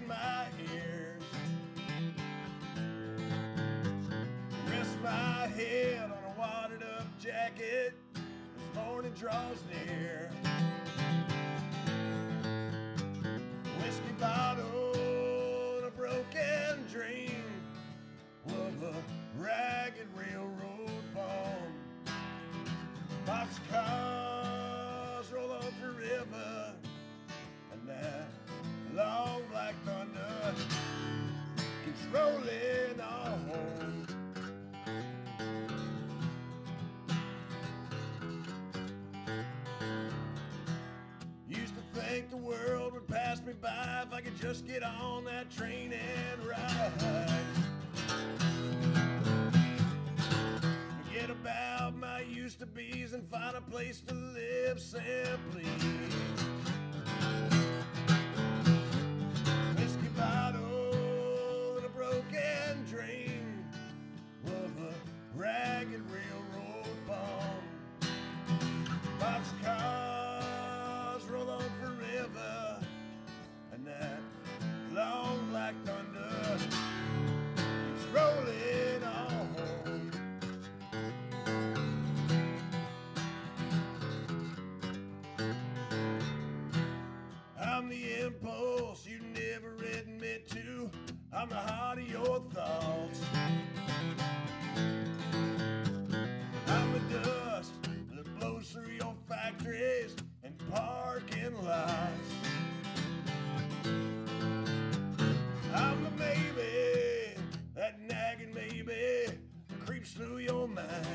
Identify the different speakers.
Speaker 1: in my ears. Rest my head on a wadded up jacket as morning draws near. would pass me by if I could just get on that train and ride. Forget about my used to be's and find a place to live simply. I'm the heart of your thoughts. I'm the dust that blows through your factories and parking lots. I'm the maybe, that nagging maybe creeps through your mind.